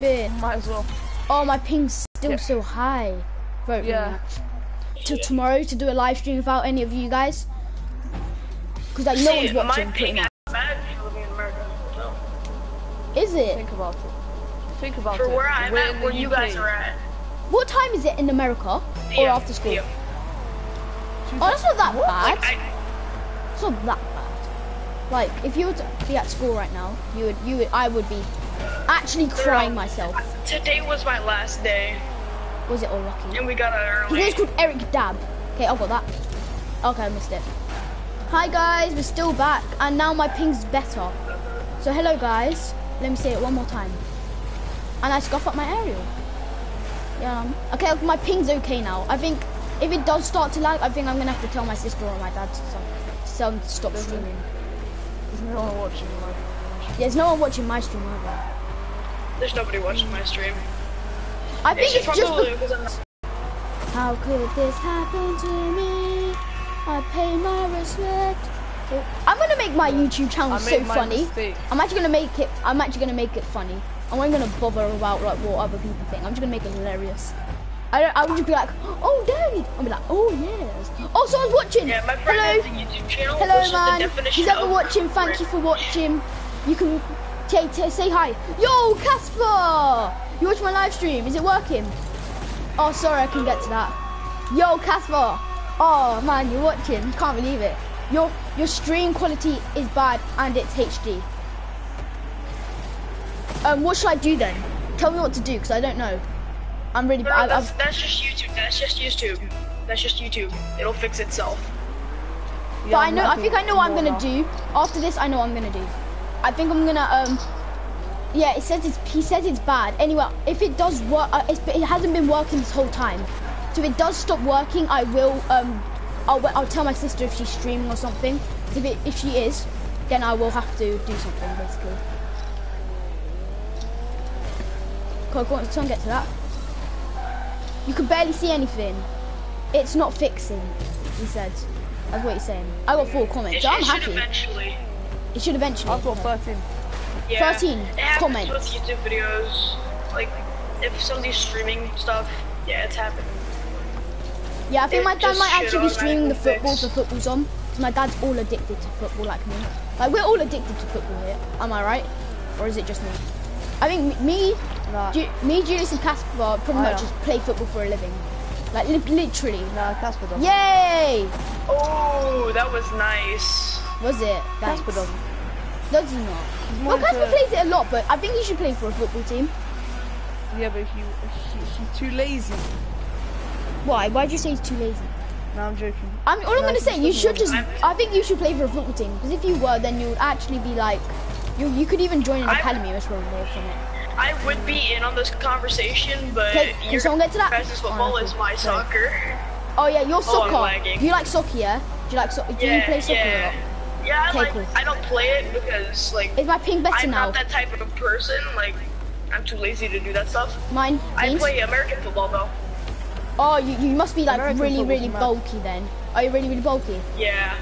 bit. Might as well. Oh, my ping's still Yeah. so high. Vote Yeah. rematch. To tomorrow to do a live stream without any of you guys. Because like no one's See, my watching. pretty ping much. is bad if you're living in America. So, Is it? Think about it. Think about for it. where I'm We're at, where the you UK. guys are at. What time is it in America? Or after school? yeah. Oh, that's not that bad. Like, I, It's not that bad. Like, if you were to be at school right now, you would, you would, I would be actually crying myself. today was my last day, Was it all lucky? and we got out His early. name's called Eric Dab. Okay, I've got that. Okay, I missed it. Hi guys, we're still back, and now my ping's better. So hello guys. Let me say it one more time. And I scuff up my aerial. Yeah. um, Okay, my ping's okay now. I think if it does start to lag, I think I'm gonna have to tell my sister or my dad to, stop- to stop streaming. There's no one watching. Like, There's no one watching my stream either. There's nobody watching my stream. I think it's just. probably because I'm. How could this happen to me? I pay my respect. I'm gonna make my YouTube channel I so funny. mistake. I'm actually gonna make it. I'm actually gonna make it funny. I'm not gonna bother about like what other people think. I'm just gonna make it hilarious. I don't. I would just be like, oh dang! I'll be like, oh yes. Oh, someone's watching. Yeah, my friend Hello. has a YouTube channel. Hello, man. Who's ever watching? Thank you for watching. You can say hi. Yo, Casper! You watch my live stream? Is it working? Oh, sorry, I can get to that. Yo, Casper! Oh man, you're watching. Can't believe it. Your your stream quality is bad and it's HD. Um, what should I do then? Tell me what to do because I don't know. I'm really no, bad. that's, that's just YouTube. That's just YouTube. That's just YouTube. It'll fix itself. yeah, but I know. I think I know what I'm gonna do. After this, I know what I'm gonna do. I think I'm gonna um. Yeah, it says it's. He says it's bad. Anyway, if it does work, uh, it's, it hasn't been working this whole time. So if it does stop working, I will um. I'll, I'll tell my sister if she's streaming or something. If it, if she is, then I will have to do something basically. Cool, go on, let's try and get to that. You can barely see anything. It's not fixing, he said. That's what he's saying. I got four comments. It, I'm it happy. eventually. It should eventually. I've got 13. Yeah. 13 It happens comments. with YouTube videos. Like, if somebody's streaming stuff, yeah, it's happening. Yeah, I think It my dad might actually be streaming the football fix. for football zone. Because my dad's all addicted to football like me. Like, we're all addicted to football here. Am I right? Or is it just me? I think me, Nah, Ju- me, Julius, and Casper pretty I much am. just play football for a living. Like, li- literally. nah, Casper doesn't. Yay! Oh, that was nice. Was it? Thanks. Casper doesn't. Does he not? He's Well, Casper plays it a lot, but I think he should play for a football team. Yeah, but he, he he's too lazy. Why? Why'd you say he's too lazy? No, I'm joking. I'm, all I'm gonna say, you should just. I think you should play for a football team because if you were, then you would actually be like, you you could even join an I- academy or something from it. I would be in on this conversation, but Okay, your someone get to that? guys' oh, football Oh, is my sorry. soccer. Oh yeah, you're Oh, soccer. lagging. you like soccer, yeah? Do you like soccer? Do you play soccer a lot? Yeah, I Okay, like. cool. I don't play it because like Is my ping better I'm now? not that type of a person. Like, I'm too lazy to do that stuff. Mine. I James? play American football though. Oh, you, you must be like American really really mad. bulky then. Are you really really bulky? Yeah.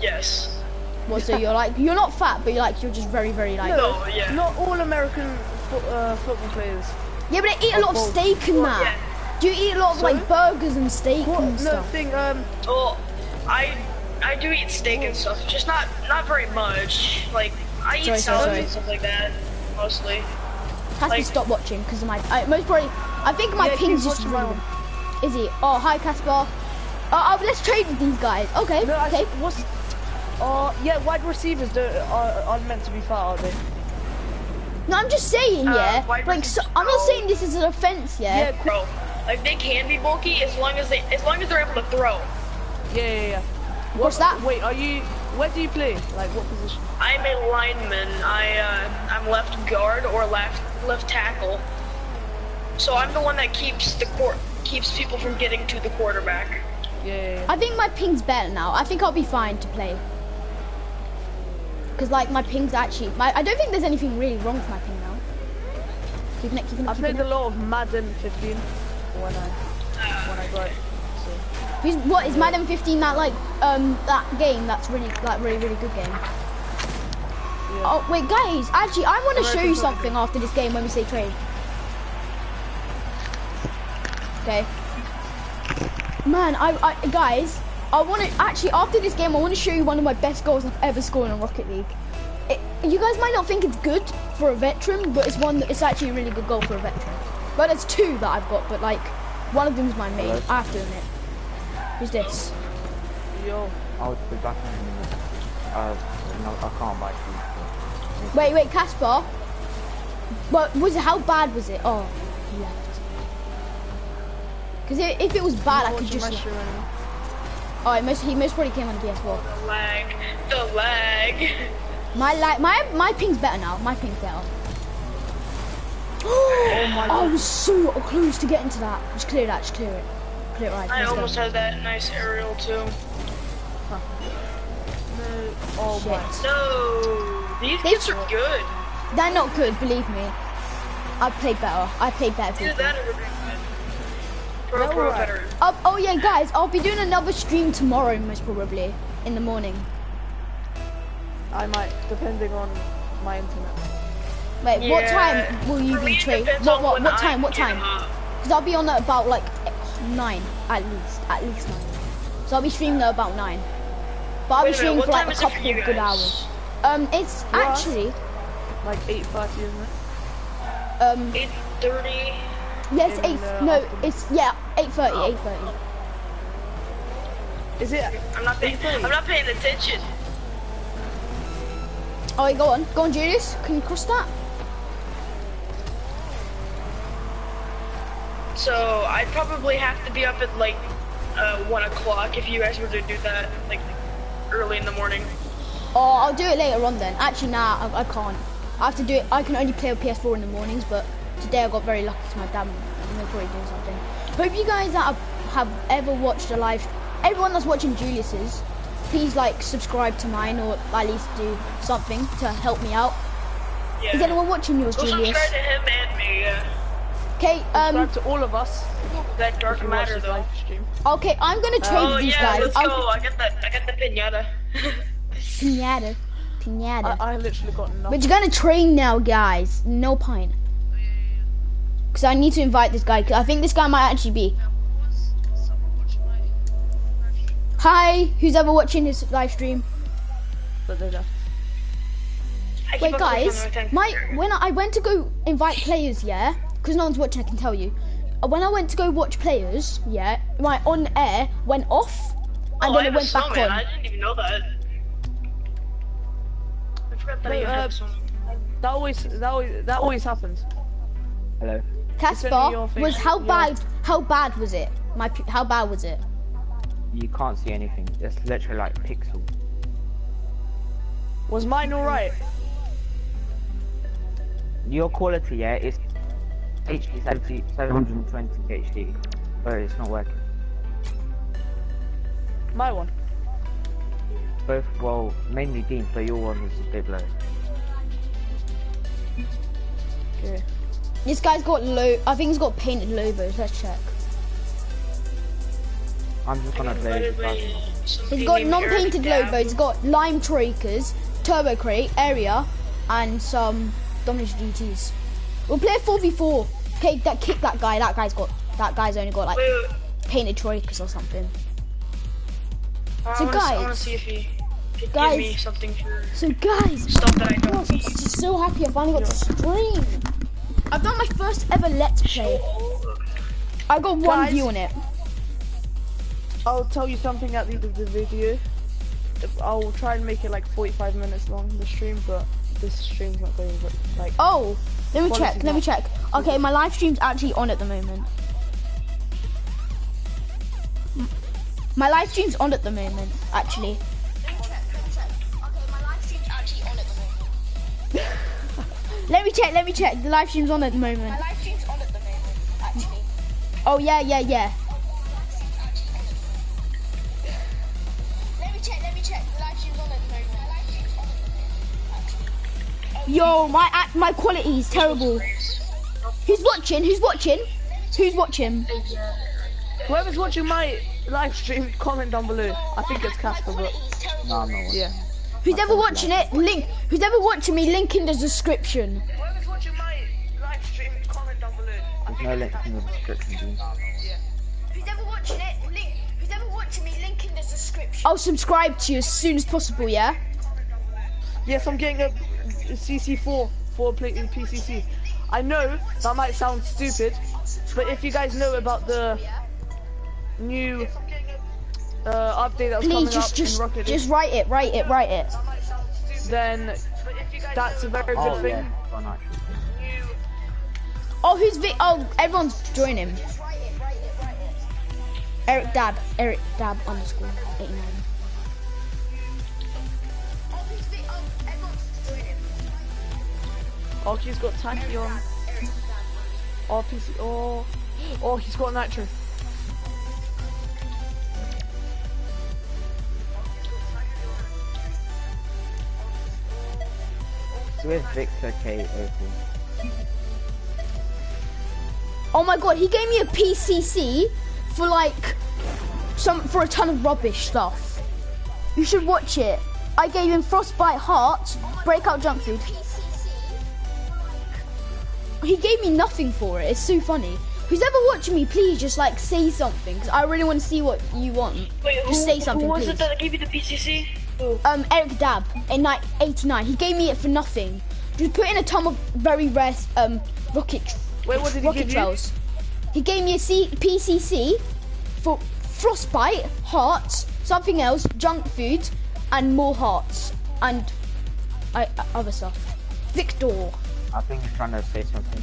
Yes. Well, so you're like you're not fat, but you're like you're just very very like. No. Yeah. Not all American fo- uh, football players. Yeah, but they eat a lot of steak and that. Yeah. Do you eat a lot of like burgers and steak What? and No stuff? thing. Um, Well, I I do eat steak and stuff, just not not very much. Like I eat Sorry, sorry, salads sorry. and stuff like that mostly. Has to like- stop watching because of my. I, most probably, I think my Yeah, ping's keep just watching my really. Is he? Oh, hi Casper. Oh, oh, let's trade with these guys. Okay, no, I, okay. what's? Uh, yeah, wide receivers don't, are, are meant to be fat, are they? No, I'm just saying, Uh, yeah. wide Like, so, I'm not saying this is an offense, yeah. Yeah. Bro, like they can be bulky as long as they as long as they're able to throw. Yeah, yeah, yeah. What's that? Wait, are you? Where do you play? Like, what position? I'm a lineman. I uh, I'm left guard or left left tackle. So I'm the one that keeps the court keeps people from getting to the quarterback. Yeah, yeah, yeah. I think my ping's better now. I think I'll be fine to play. Cause like my ping's actually, my I don't think there's anything really wrong with my ping now. Keeping it, keeping it, I keeping played it. a lot of Madden 15 when I when I got it. Who's, what is Madden 15? That like um that game? That's really like really really good game. yeah. Oh wait, guys, actually I want to show you something after this game when we say trade. Okay. Man, I, I guys, I want to actually after this game, I want to show you one of my best goals I've ever scored in Rocket League. It, you guys might not think it's good for a veteran, but it's one. That, it's actually a really good goal for a veteran. But there's two that I've got, but like one of them is my main. I have to admit. Who's this? Yo. I'll be back in a minute. Uh, no, I can't buy food. Wait, wait, Casper. What was it? How bad was it? Oh, he left. Because if it was bad, I could just. my stream anyway. Oh, it most, he most probably came on PS4. The lag. The lag. My like my my ping's better now. My ping's better. Oh my God. I was so close to getting to that. Just clear that. Just clear it. Clear it right. I let's go. almost had that nice aerial too. No. Oh Shit. my. No, these They- kids are good. They're not good, believe me. I played better. I played better. Either that or they're good. Pro, They're pro, alright. veteran. Oh, oh yeah, guys, I'll be doing another stream tomorrow, most probably in the morning. I might, depending on my internet. Wait, what time will you For be me, trading? What what what time? What time? Because I'll be on at about like nine at least, at least nine. So I'll be streaming at about nine. But I'll be streaming what for like a is it for couple of good hours. Um, it's us? actually Like 8.30, isn't it? um 8:30. yes eight no afternoon. it's yeah eight thirty eight thirty. Is it? I'm not paying. 8:30? I'm not paying attention. Oh, wait, go on, go on, Julius. Can you cross that? So I'd probably have to be up at like uh, one o'clock if you guys were to do that, like early in the morning. Oh, I'll do it later on then. Actually, nah, I, I can't. I have to do it. I can only play with PS4 in the mornings, but today I got very lucky to my dad. and They're probably doing something. Hope you guys that have, ever watched a live. Everyone that's watching Julius's, please like subscribe to mine or at least do something to help me out. Yeah. Is anyone watching yours, Julius? subscribe to him and me. Yeah. Okay, um, Subscribe to all of us. That dark you matter though. live stream. okay, I'm gonna trade Oh with these yeah, guys. let's I'll- go. I got that. I got the pinata. Pinata, pinata. I, I literally got nothing. But you're gonna train now, guys. No pint. Because I need to invite this guy. 'cause I think this guy might actually be. Hi, who's ever watching his live stream? But they left. I Wait, guys, on my thing. my when I went to go invite players, yeah, because no one's watching, I can tell you. Uh, When I went to go watch players, yeah, my on air went off, and oh, then I it went back snowman. on. I didn't even know that. That Wait, uh. That always, that always, that always happens. Hello. Casper was how yeah. bad? How bad was it? My how bad was it? You can't see anything. It's literally like pixel. Was mine alright? Your quality, yeah, is HD 70, 720 HD, but it's not working. My one. Both, well, mainly Dean's, but your one is a bit low. Okay. This guy's got low. I think he's got painted logos. Let's check. I'm just gonna play Invited this by He's somebody got non-painted Eric logos. He's got lime trakers, turbo crate, area, and some Dominus GTs. We'll play a 4v4. Okay, that kick that guy. That guy's got. That guy's only got like Wait, wait, painted trakers or something. I So wanna, I wanna guys- see if he could guys- give me something for So guys, stuff that I don't gosh, I'm just so happy I finally got to stream. I've done my first ever Let's Play. I got one Guys. view on it. I'll tell you something at the end of the video. I'll try and make it like 45 minutes long, the stream, but this stream's not going like, Oh, let me check. is Let me check. Okay, my live stream's actually on at the moment. My live stream's on at the moment, actually. Let me check. Let me check. The live stream's on at the moment. live stream's on at the moment, actually. Oh yeah, yeah, yeah. Let me check, let me check. The live stream's on at the moment. My live stream's on at the moment, actually. Yo, my my quality is terrible. Who's watching? Who's watching? Who's watching? whoever's watching my live stream, comment down below. I think it's Casper, but No, I'm not. yeah. Who's ever watching it? Link. Who's ever watching me? Link in the description. Whoever's watching my live stream, comment down below. I There's no links in the description, dude. Who's ever watching it? Link. Who's ever watching me? Link in the description. I'll subscribe to you as soon as possible, yeah? Yes, I'm getting a CC4 for play in PCC. I know that might sound stupid, but if you guys know about the new uh, update that's Please coming just up just in Rocket League, just write it, write it, write it. then that's a very good Oh, thing. yeah. Oh. Who's Vic? Oh, everyone's joining. Eric Dab, Eric Dab underscore 89. Oh, Archie's got tanky on. Oh, PC. Oh, oh, he's got nitro. So where's Victor K04? Oh my god, he gave me a PCC for like some for a ton of rubbish stuff. You should watch it. I gave him Frostbite Heart, Breakout Junk Food. He gave me nothing for it. It's so funny. Who's ever watching me, please just like say something because I really want to see what you want. Wait, who, Just say something, who was please. it that gave you the PCC? Who? Um, Eric Dab in like 89. He gave me it for nothing. Just put in a ton of very rare um rocket Wait, what did he rocket give you? trails. He gave me a C- PCC for frostbite, hearts, something else, junk food, and more hearts and I, other stuff. Victor, I think he's trying to say something.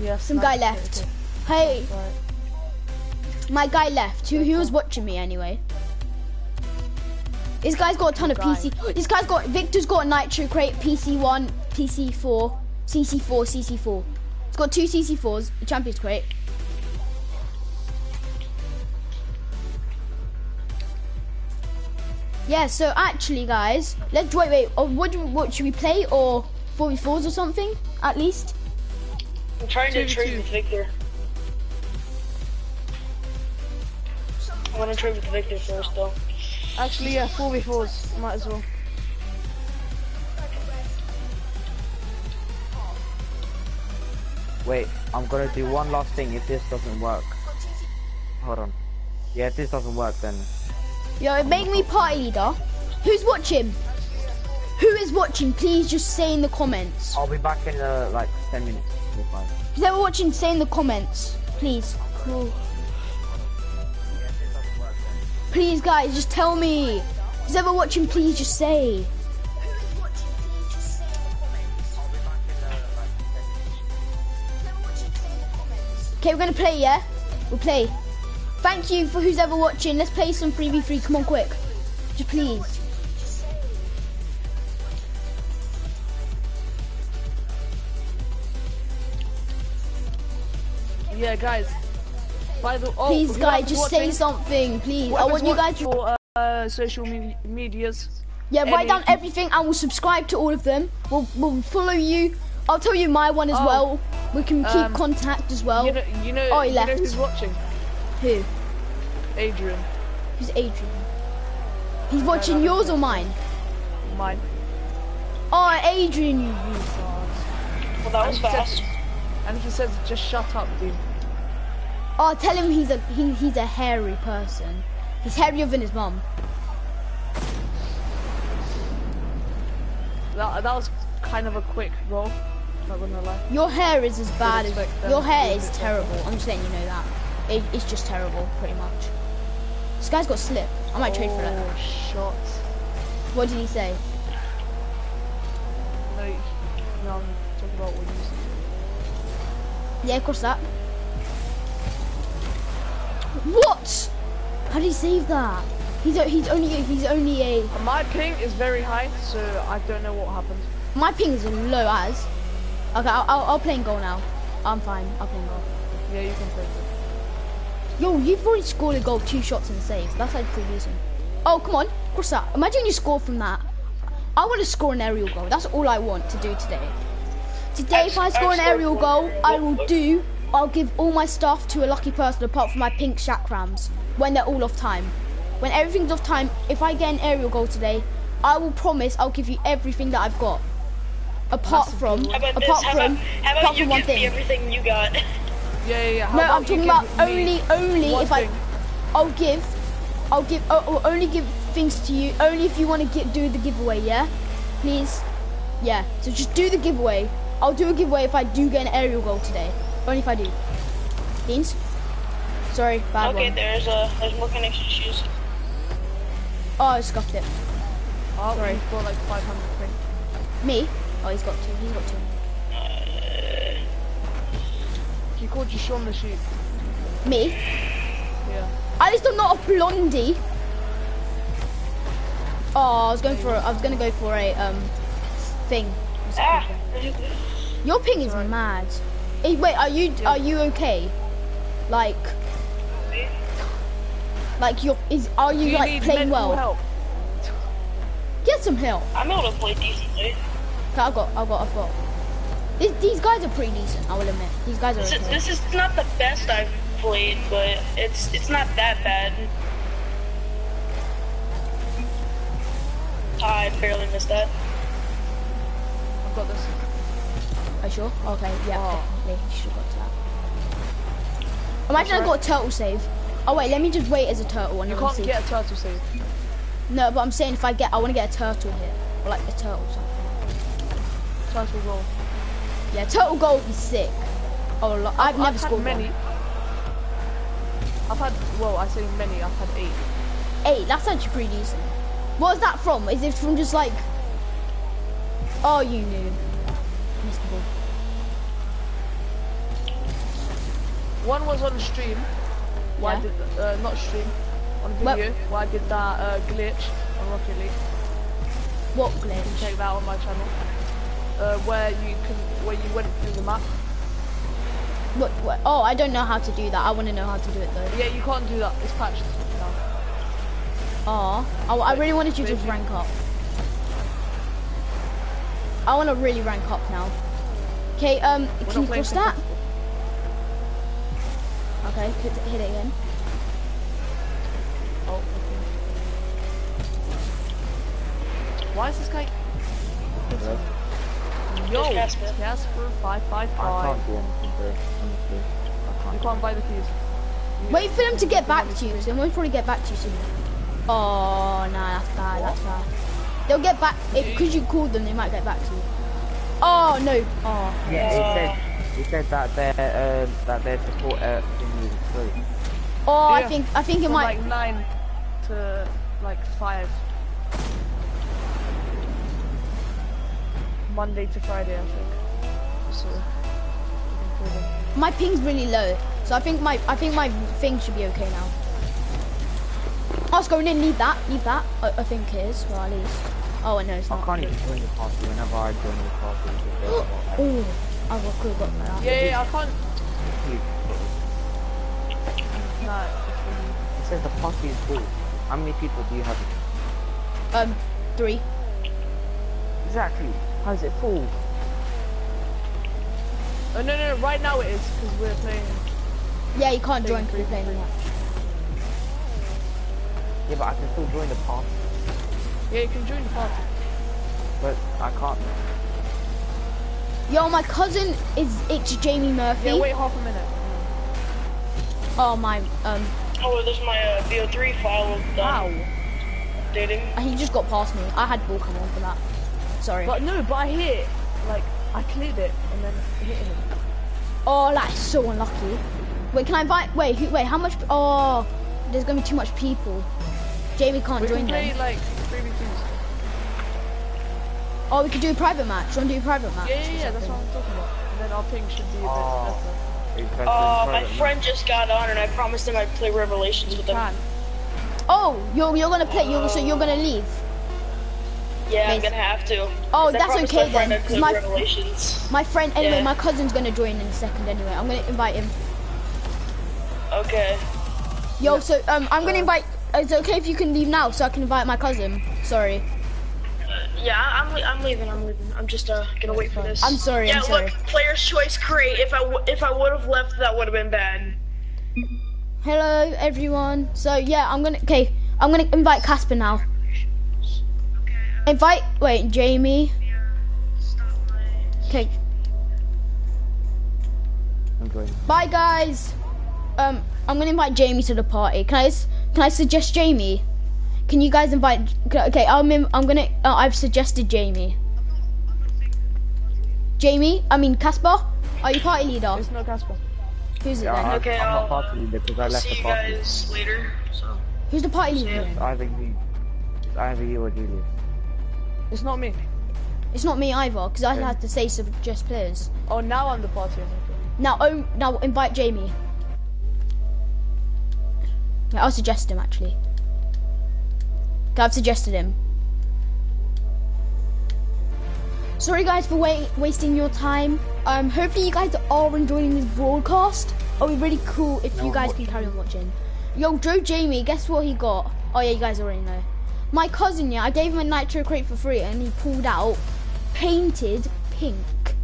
Yes. some guy left. Hey, my guy left. Who who was watching me anyway? This guy's got a ton of PC. This guy's got Victor's got a nitro crate, PC one, PC four, CC four, CC four. It's got two CC fours, a champions crate. Yeah, so actually, guys, let's wait, wait. Oh, what, what should we play or 44s or something at least? I'm trying to Two v trade two. with Victor. I want to trade with Victor first, though. Actually, yeah, 4v4s. Might as well. wait, I'm gonna do one last thing if this doesn't work. Hold on. Yeah, if this doesn't work, then Yo, make me party leader. Who's watching? Who is watching? Please just say in the comments. I'll be back in uh, like 10 minutes. If they're watching, say in the comments. Please. Yeah, if this doesn't work, then Please, guys, just tell me. Who's ever watching, please just say. Who is watching? Please just say in the comments. I'll be back in uh, like 10 minutes. Who's ever watching? Say in the comments. Okay, we're gonna play, yeah? We'll play. Thank you for who's ever watching. Let's play some 3v3. Come on, quick. Just please. Yeah, guys. By the oh, Please, guys, just say something, please. I want you guys to for, uh, social me- medias. Yeah, write down everything and we'll subscribe to all of them. We'll, we'll follow you. I'll tell you my one as Oh. well. We can keep Um, contact as well. You know, you know, Oh, he you know left. who's watching? Who? Adrian, Who's Adrian? He's watching yours or mine? mine. Oh, Adrian, you retard. Well, that was And he said- And he says, just shut up, dude. Oh, tell him he's a he, he's a hairy person. He's hairier than his mum. That, that was kind of a quick roll. Not gonna lie. Your hair is as bad as your hair is terrible. I'm just letting you know that. It, it's just terrible, pretty much. This guy's got slip. I might trade for it. Oh, shot. What did he say? No, you- no, I'm talking about what you said. Yeah, cross that. What? How did he save that? He's he's only he's only a My ping is very high, so I don't know what happened. my ping is low as. Okay, I'll, I'll, I'll play in goal now. I'm fine. I'll play in goal. Yeah, you can play. Yo, you've already scored a goal, two shots and saves. That's like pretty decent. Oh, come on, cross that. Imagine you score from that. I want to score an aerial goal. That's all I want to do today. Today, if I score an aerial goal, I will do. I'll give all my stuff to a lucky person apart from my pink chakrams when they're all off time. When everything's off time, if I get an aerial goal today, I will promise I'll give you everything that I've got. apart Massive from How about this? apart How from about, how apart you from one me thing. everything you got? Yeah, yeah, yeah. How No, I'm talking about only only if I thing? I'll give I'll give I'll, I'll only give things to you only if you want to get do the giveaway, yeah? Please. Yeah. So just do the giveaway. I'll do a giveaway if I do get an aerial goal today. Only if I do. Beans? Sorry, bad okay, one. there's uh, there's more connection issues. Oh, I scuffed it. Oh, Sorry. He's got like 500 ping. Me? Oh, he's got two. He's got two. He called you Shaun the Sheep. Me? Yeah. At least I'm not a blondie. Oh, I was going for. I was gonna go for a um thing. Ah. Your ping is mad. Eh, wait, are you are you okay? Like, like you're is are you, you like need playing well? help? Get some help. I'm able to play decently. Okay, I've got, I've got, I've got. These, these guys are pretty decent. I will admit. These guys are This is, okay. this is not the best I've played, but it's it's not that bad. Ah, I barely missed that. I've got this. Are you sure? Okay, yeah, Oh. definitely. You should have got that. Imagine I That's got a turtle save. Oh wait, let me just wait as a turtle and You can't see. get a turtle save. No, but I'm saying if I get, I want to get a turtle here, or like a turtle. or Something. Turtle goal. Yeah, total goal be sick. Oh, lo- I've never I've scored many. many. I've had, well, I say many, I've had eight. Eight. That's actually pretty decent. What is that from? Is it from just like? Oh, you knew. Missed the ball. One was on stream. Why Yeah. did, uh, not stream, on video, where I did that uh, glitch on Rocket League. What glitch? You can Check that out on my channel. Uh, where you can, where you went through the map. What, what? Oh, I don't know how to do that. I want to know how to do it though. Yeah, you can't do that. It's patched now. Oh, I, I really wanted you to Maybe. rank up. I want to really rank up now. Okay, um, We're can you not cross that? competitive. Okay, hit, hit it again. Oh, okay. Why is this guy? Hello? Yo, Casper. Casper five five I can't do anything there. Honestly. I You can't. can't buy the keys. Wait for them to get back to you. 'cause They won't probably get back to you soon. Oh, nah, that's bad. That's bad. They'll get back if because you called them. They might get back to you. Oh no. Oh. Yeah, he said he said that their um, that their support uh, thing is free. Oh, I think I think it From might. like nine to like five. Monday to Friday, I think. So, you can call them. My ping's really low, so I think my I think my thing should be okay now. Oscar, we didn't need that. Leave that. I, I think it is. Well, at least. Oh, no, it's I not. can't even join the party. Whenever I join the party, it's just, Oh, I could have got that. Yeah, yeah, I can't. No. It Nah, says the party is full. How many people do you have? Um, three. Exactly. How is it full? oh, no, no, no, right now it is because we're playing. Yeah, you can't Three, join three, because we're playing three. Yeah, but I can still join the party. Yeah, you can join the party. But I can't. Yo, my cousin is it's Jamie Murphy. Yeah, wait half a minute. Oh my, um, Oh, there's my uh, VO3 file of Wow. um, updating. he just got past me. I had ball come on for that. Sorry. But no, but I hit, like, I cleared it and then hit him. Oh, that is so unlucky. Wait, can I invite? Wait, who, wait, how much? Oh, there's gonna be too much people. Jamie can't We join can play, them. like, 3v2s. Oh, we could do a private match. Want to do a private match? Yeah, yeah, yeah, that's what? I'm talking about. And then our ping should be a bit Oh. better. Oh, Uh, my private friend just got on, and I promised him I'd play Revelations with him. Oh, you're you're gonna play. You're so you're gonna leave. Yeah, I'm gonna have to. Oh, that's okay friend then, I'd 'cause play my- Revelations. My friend. Anyway, Yeah. my cousin's gonna join in a second. Anyway, I'm gonna invite him. Okay. Yo, so um, I'm gonna invite. Is it okay if you can leave now so I can invite my cousin? Sorry. Yeah, I'm I'm leaving. I'm leaving. I'm just uh gonna wait for this. I'm sorry, Yeah, I'm sorry. look, player's choice crate. If I if I would have left, that would have been bad. Hello, everyone. So yeah, I'm gonna. Okay, I'm gonna invite Casper now. Invite. Wait, Jamie. Okay, I'm bye guys. Um, I'm gonna invite Jamie to the party. Can I s- can I suggest Jamie? Can you guys invite? Okay, I'm in, I'm gonna. Uh, I've suggested Jamie. Jamie, I mean Casper, are you party leader? It's no Casper. Who's it then? Okay, I'm I'll- not party leader because I left see the you party. guys later. So. Who's the party leader? Yeah. then? It's either you, it's either you or Julius. It's not me. It's not me either, because I had to say suggest players. Oh, now I'm the party. Now, oh, now invite Jamie. Yeah, I'll suggest him actually. Okay, I've suggested him. Sorry guys for wait, wasting your time. Um, hopefully you guys are enjoying this broadcast. It'll be really cool if you guys can carry on watching. Yo, Joe Jamie, guess what he got? Oh yeah, you guys already know. My cousin, yeah, I gave him a nitro crate for free and he pulled out painted pink.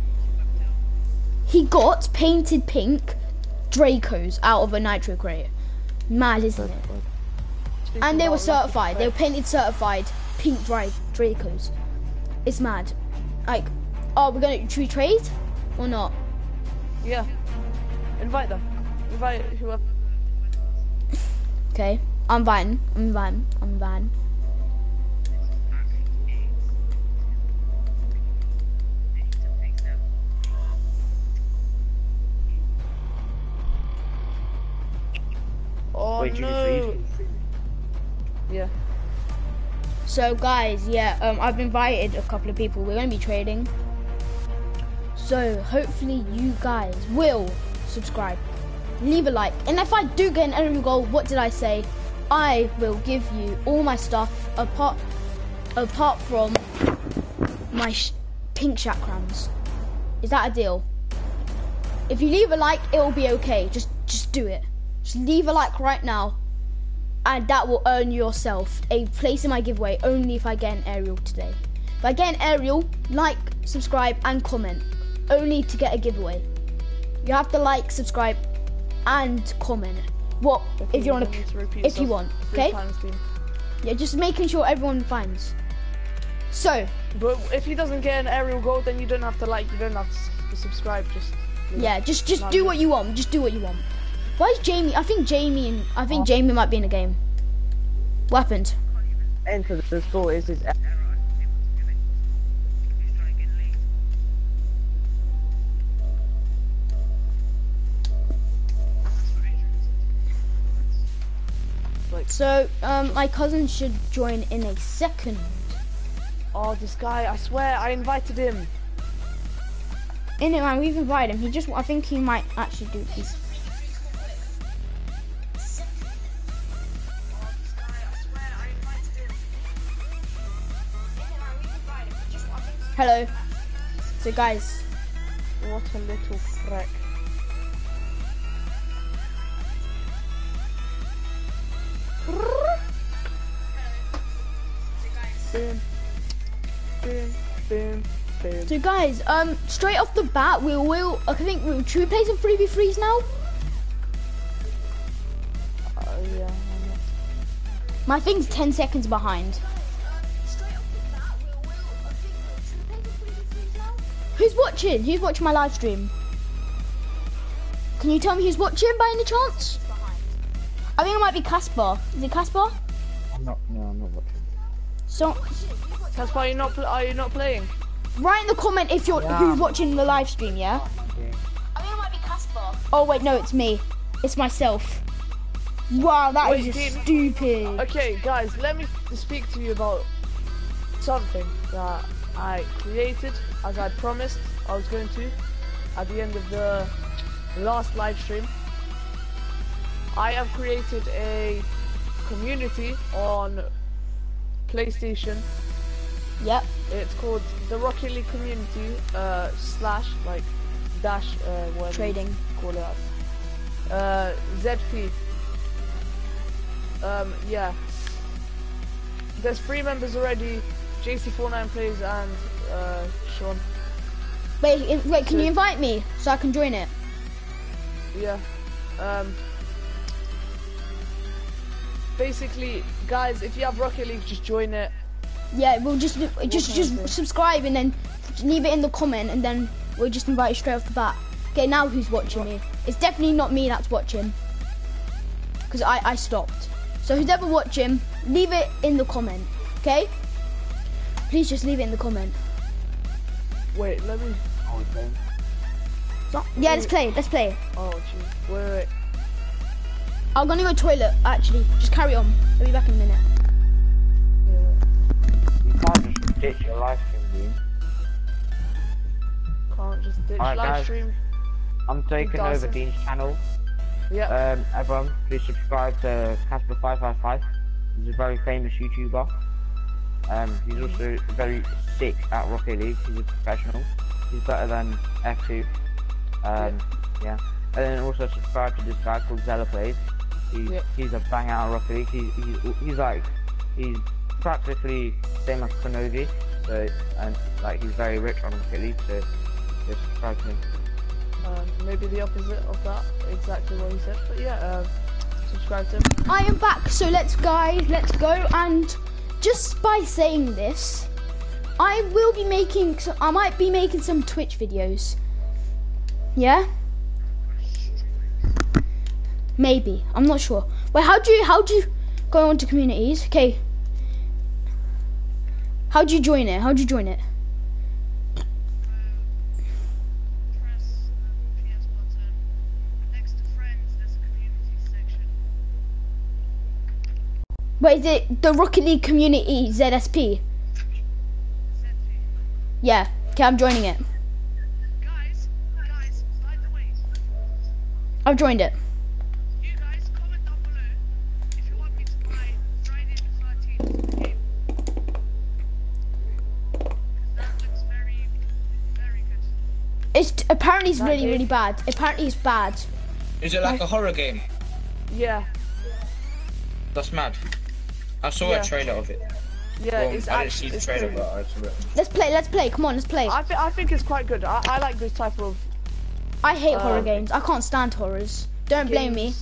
He got painted pink Dracos out of a nitro crate. Mad, isn't it? And they were certified. They were painted certified pink dry Dracos. It's mad. Like, oh, we're gonna should trade or not? Yeah. Invite them. Invite whoever. Okay, I'm inviting. I'm inviting. I'm inviting. Oh Wait, no. Yeah. So guys, yeah, um, I've invited a couple of people. We're gonna be trading. So hopefully you guys will subscribe, leave a like, and if I do get an enemy goal, what did I say? I will give you all my stuff apart apart from my sh- pink chakrams. Is that a deal? If you leave a like, it will be okay. Just just do it. Just leave a like right now and that will earn yourself a place in my giveaway only if I get an aerial today. If I get an aerial, like, subscribe, and comment only to get a giveaway. You have to like, subscribe, and comment. What if you want to? If you want, okay? Yeah, just making sure everyone finds. So But if he doesn't get an aerial goal, then you don't have to like. You don't have to subscribe. Just. yeah, just just do what you want. Just do what you want. Why is Jamie? I think Jamie and I think Jamie might be in the game. What happened? Enter the store is his. So um, my cousin should join in a second. Oh, this guy! I swear, I invited him. In it, man, we've invited him. He just, I think he might actually do this. Hello. So, guys, What a little prick. Boom. Boom. Boom. Boom. so guys, um, straight off the bat, we will. I think we should we play some three v threes now? Oh yeah. My thing's ten seconds behind. Watching? Who's watching my live stream? Can you tell me who's watching by any chance? I think it might be Casper. Is it Casper? I'm not. No, I'm not watching. So That's why you're not. Pl- are you not playing? write in the comment if you're Yeah. who's watching the live stream. Yeah. Okay. I think it might be Casper. Oh wait, no, it's me. It's myself. Wow, that is Wait, just did- stupid. Okay, guys, let me speak to you about something that I created as I promised I was going to at the end of the last live stream. I have created a community on PlayStation. Yep. It's called the Rocket League Community uh, slash like dash uh, whatever Trading. call it. Uh, ZP. Um, yeah. There's three members already. JC49 plays and uh, Sean. Wait, in- wait, can So- you invite me so I can join it? Yeah. Um. Basically, guys, if you have Rocket League, just join it. Yeah, we'll just do- just just subscribe and then leave it in the comment, and then we'll just invite you straight off the bat. Okay, now who's watching me? It's definitely not me that's watching, because I I stopped. So who's ever watching, leave it in the comment. Okay? Please just leave it in the comment. Wait, let me. Okay. So- yeah, let's play. Let's play. Oh, jeez. Wait, wait. I'm gonna go toilet. Actually, just carry on. I'll be back in a minute. Yeah, You can't just ditch your live stream, dude. can't just ditch Alright, live guys. stream. I'm taking over? Dean's channel. Yeah. Um, everyone, please subscribe to Casper555. He's a very famous YouTuber. Um, he's also very sick at Rocket League. He's a professional. He's better than F2. Um, yeah. And then also subscribe to this guy called Zella Plays. He's, Yeah. he's a bang out of Rocket League. He, he's, he's like, he's practically same as Kronovi. So, and like, he's very rich on Rocket League. So, just subscribe to him. Um, maybe the opposite of that, exactly what he said. But yeah, um, subscribe to him. I am back, so let's guys, let's go. And just by saying this, I will be making, I might be making some Twitch videos. Yeah. Maybe I'm not sure. Wait, how do you how do you go on to communities? Okay. How do you join it? How do you join it? press the PS button. Next to friends, there's a community section. Wait, is it the Rocket League community ZSP? Yeah. Okay, I'm joining it. Guys, guys, by the way, I've joined it. you guys comment down below if you want me to buy Friday the 13th game. 'Cause that looks very, very good. It's apparently it's That really is- really bad. Apparently it's bad. Is it like a horror game? Yeah, That's mad. I saw Yeah. a trailer of it. yeah, well, it's I didn't see the trailer, pretty- but I saw it. Let's play. Let's play. Come on, let's play. I, th- I think it's quite good. I, I like this type of I hate horror Um, games. I can't stand horrors. Don't blame me.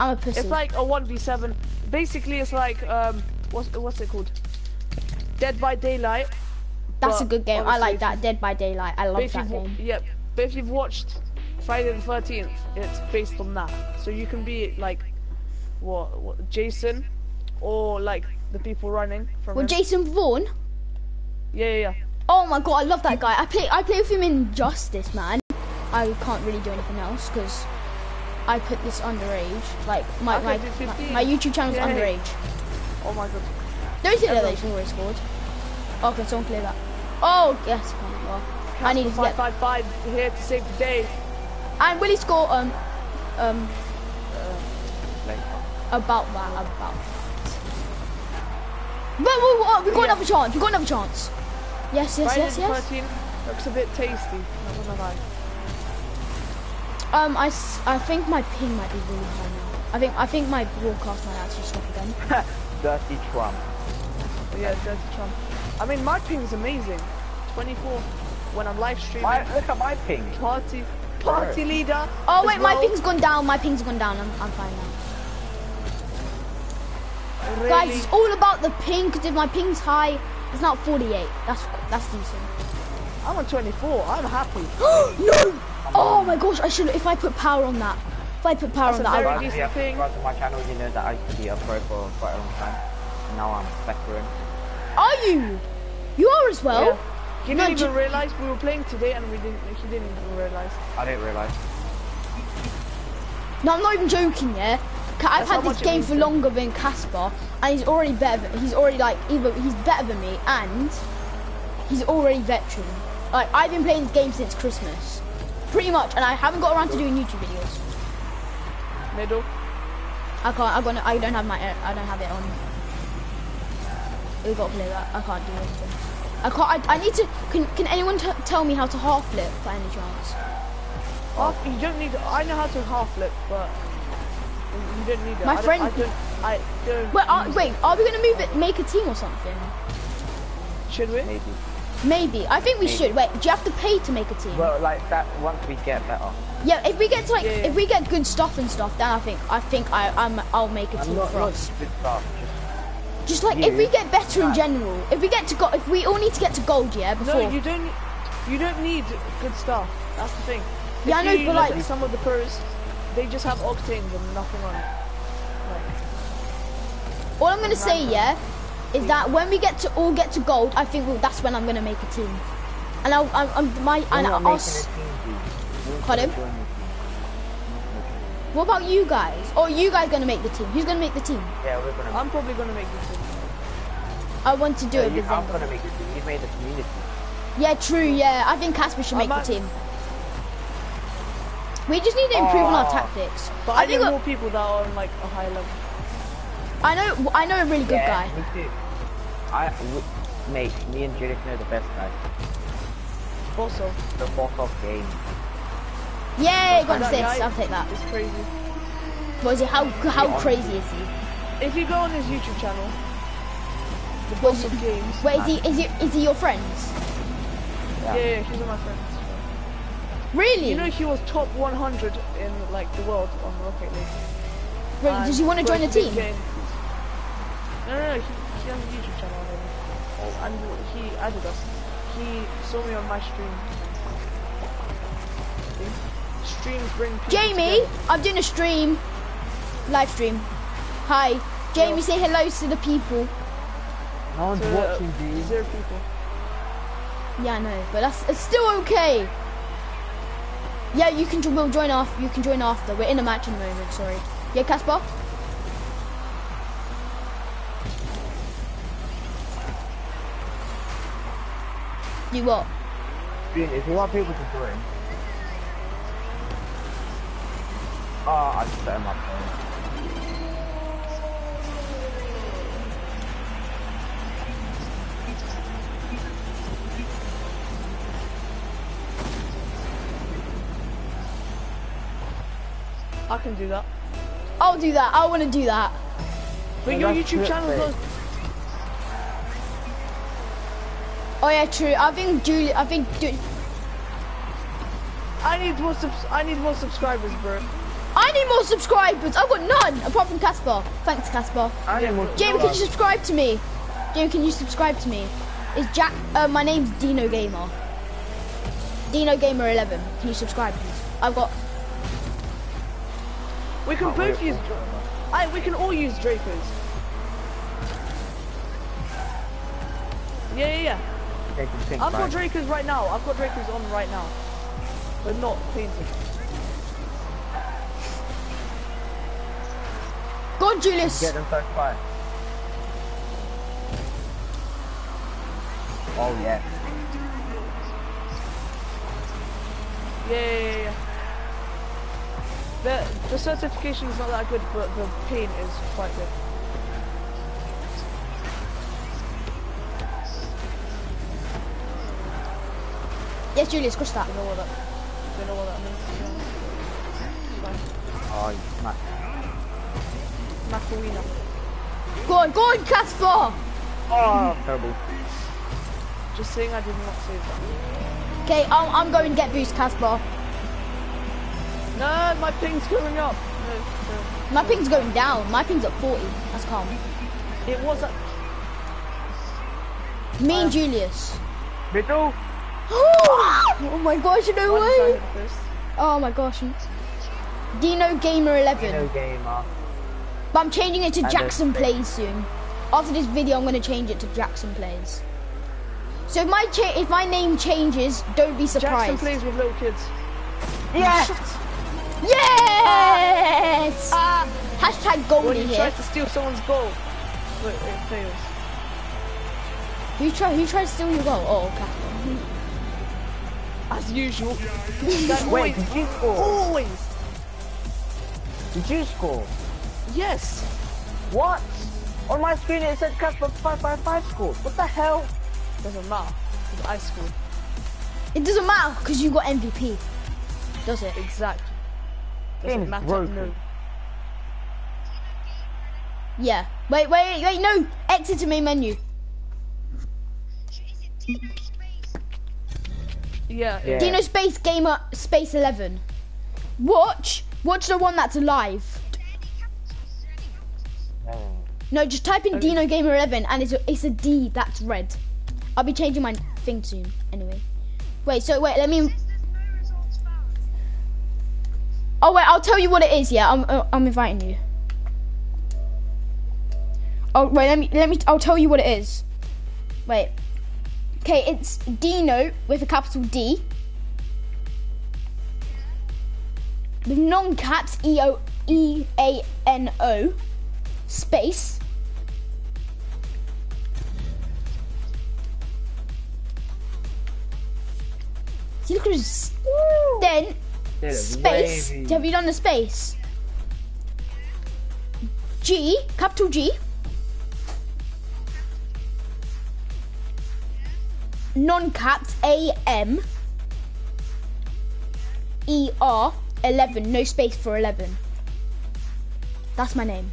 I'm a pussy. It's like a one v seven. Basically, it's like um, what's what's it called? Dead by Daylight. That's a good game. I like that. Dead by Daylight. I love if that game. Yep. But if you've watched Friday the Thirteenth, it's based on that. So you can be like, what, what Jason, or like the people running from. Well, him. Jason Vaughn. Yeah, yeah, yeah. Oh my god, I love that guy. I play. I play with him in Justice, man. I can't really do anything else because I put this underage. Like my my, my, my YouTube channel's Yay. underage. Oh my god. Don't say that they've already scored. Okay, someone clear that. Oh yes. Well, I need to Five get. five five here to save the day. And will he score? Um, um, Like, about that. About. that. But whoa, whoa, we got Yeah. another chance. We got another chance. Yes, yes, Friday yes, yes. Thirteenth looks a bit tasty. Not gonna lie. Um, I, s- I think my ping might be really high now. I think I think my broadcast might actually stop again. dirty Trump. But yeah, Dirty Trump. I mean, my ping's amazing. 24 when I'm live streaming. My, look at my ping. Party, party leader. Oh as wait, my ping's gone down. My ping's gone down. I'm, I'm fine now. Really? Guys, it's all about the ping. Because if my ping's high, it's not 48. That's that's decent. I'm on 24. I'm happy. no! Oh my gosh, I should. If I put power on that, if I put power That's on that, I, Guys, if you have thing. to my channel, you know that I used to be a pro for quite a long time. And now I'm veteran. are you? You are as well. Yeah. He didn't ju- even realize we were playing today, and we didn't. He didn't even realize. I didn't realise. No, I'm not even joking. Yeah, Ca- I've That's had this game for to- longer than Casper, and he's already better. Than, he's already like either he's better than me, and he's already veteran. Like I've been playing this game since Christmas, pretty much, and I haven't got around to doing YouTube videos. Middle. I can't. I got. I don't have my. I don't have it on. We got to play that. I can't do anything. I can't. I, I need to. Can Can anyone t- tell me how to half flip by any chance? Half, you don't need. I know how to half flip, but you don't need it. My I don't- friend- I don't. I don't. Uh, wait. Are, wait. Are we gonna move it? Make a team or something? Should we? Maybe. Maybe. I think we Maybe. should. Wait. Do you have to pay to make a team? Well, like that, once we get better. yeah. If we get to like, Yeah, yeah. if we get good stuff and stuff, then I think I think I I'm I'll make a I'm team not, for not us. good stuff, Just like if we get better in general, if we get to go, if we all need to get to gold, yeah, before. No, you don't. You don't need good stuff. That's the thing. Yeah, I know, you but look like- some of the pros, they just have octanes and nothing on it. Like, All I'm gonna say, yeah, is that when we get to all get to gold, I think well, that's when I'm gonna make a team. And I'll, I'm, I'm my We're and I'll. making s- a team, dude. We're not Pardon? joining the team. What about you guys? Or are you guys gonna make the team? Who's gonna make the team? Yeah, we're gonna. I'm probably gonna make the team. I want to do yeah, it you, with I'm gonna make the team. You made the community. Yeah, true. Yeah, I think Casper should I make the team. We just need to improve on our Oh. tactics. But I I, think more people that are on like a high level. I know I know a really good yeah, guy. Me too. I, w- mate, me and Julius know the best guy. Also, The boss of game. Yeah, got that assist. guy I'll take that. It's crazy. What is it? How how Yeah. crazy is he? If you go on his YouTube channel, the What boss of games. Wait, is he is he is he your friends? Yeah, yeah, he's one of my friends. Really? You know he was top 100 in like the world on Rocket League. Wait, And does he want to join the team? game- No, no, no. He, he has a YouTube channel already, and he added us. He saw me on my stream. Streams bring people Jamie, together. I'm doing a stream, live stream. Hi, Jamie. Yo. Say hello to the people. No one's To, watching, dude. Zero people. Yeah, I know, but that's it's still okay. Yeah, you can. We'll join after. You can join after. We're in a match at the moment. Sorry. Yeah, Casper. You what? If you want people to join. Oh, I just set up. I can do that. I'll do that. I want to do that. But Yeah, your YouTube channel does. Oh yeah, true. I think Julie. I think. Ju- I need more subs. I need more subscribers, bro. I need more subscribers. I've got none apart from Casper. Thanks, Casper. I need more Jamie, can you subscribe to me? Jamie, can you subscribe to me? Is Jack? Uh, my name's Dino Gamer. Dino Gamer 11. Can you subscribe, please? I've got. We can Can't both use. I. We can all use Drapers. Yeah, yeah, yeah. Pink I've got. Drapers right now. I've got Drapers on right now, but not painted. Go Julius. Get them so far. Oh. Yeah, yeah, yeah, yeah. The the certification is not that good, but the paint is quite good. Yes, Julius, cross that. You know what that? You know what that means? to be honest. Oh, you smack. Macarena. Go on, go on, Casper. Oh, ah, terrible. Just saying, I did not say that. Okay, I'm, I'm going to get boost, Casper. No, my ping's going up. No, no. My ping's going down. My ping's at 40. That's calm. It was at Me and uh, Julius. Middle. oh my gosh, no Why did I way. Oh my gosh. Dino Gamer 11. No gamer. But I'm changing it to And Jackson Plays soon. After this video, I'm going to change it to Jackson Plays. So if my cha- if my name changes, don't be surprised. Jackson surprised. plays with little kids. Yes. Yes! Ah! Hashtag When goldie you here. try to steal someone's goal, but it fails. Who tried? Who tried to steal your goal? Oh, Casper. As usual. That Wait, always, did you score? always. Did you score? Yes. What? On my screen it said Casper 555 scored. What the hell? Doesn't matter. I scored. It doesn't matter because you got MVP. Does it? Exactly. Game's Doesn't matter. broken. No. Yeah. Wait, wait, wait, no! Exit to main menu. Yeah. Yeah. Dino Space Gamer Space 11. Watch. Watch the one that's alive. Oh. No, just type in Dino Gamer 11 and it's a, it's a D that's red. I'll be changing my thing soon. Anyway, wait. So wait, let me. There's no results found. Oh wait, I'll tell you what it is. Yeah, I'm uh, I'm inviting you. Oh wait, let me let me. I'll tell you what it is. Wait. Okay, it's Dino with a capital D. With non-caps E O E A N O space. See, look at his. Then space. wavy. Have you done the space? G, capital G. Non-caps A M E R 11, no space for 11. That's my name.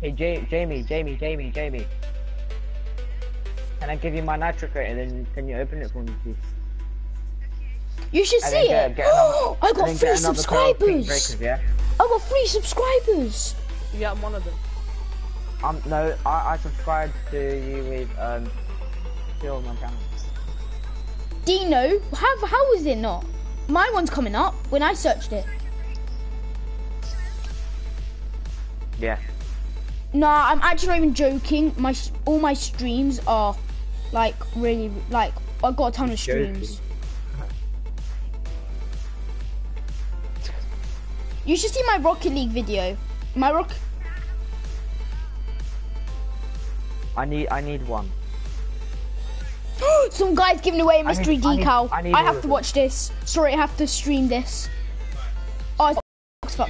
Hey, J- Jamie, Jamie, Jamie, Jamie. Can I give you my nitro crate and then can you open it for me, please? You should And see then it. get- get another- I got then three get another pair of pink subscribers. breakers, yeah? I got three subscribers. Yeah, I'm one of them. Um, no, I, I subscribed to you with, um, still on my channel. Dino, how how is it not? My one's coming up when I searched it. Yeah. Nah, I'm actually not even joking. My all my streams are like really like I got a ton of streams. You should see my Rocket League video. My rock. I need, I need one. Some guy's giving away a I need- mystery I need- decal. I I, need have to watch this. Sorry, I have to stream this.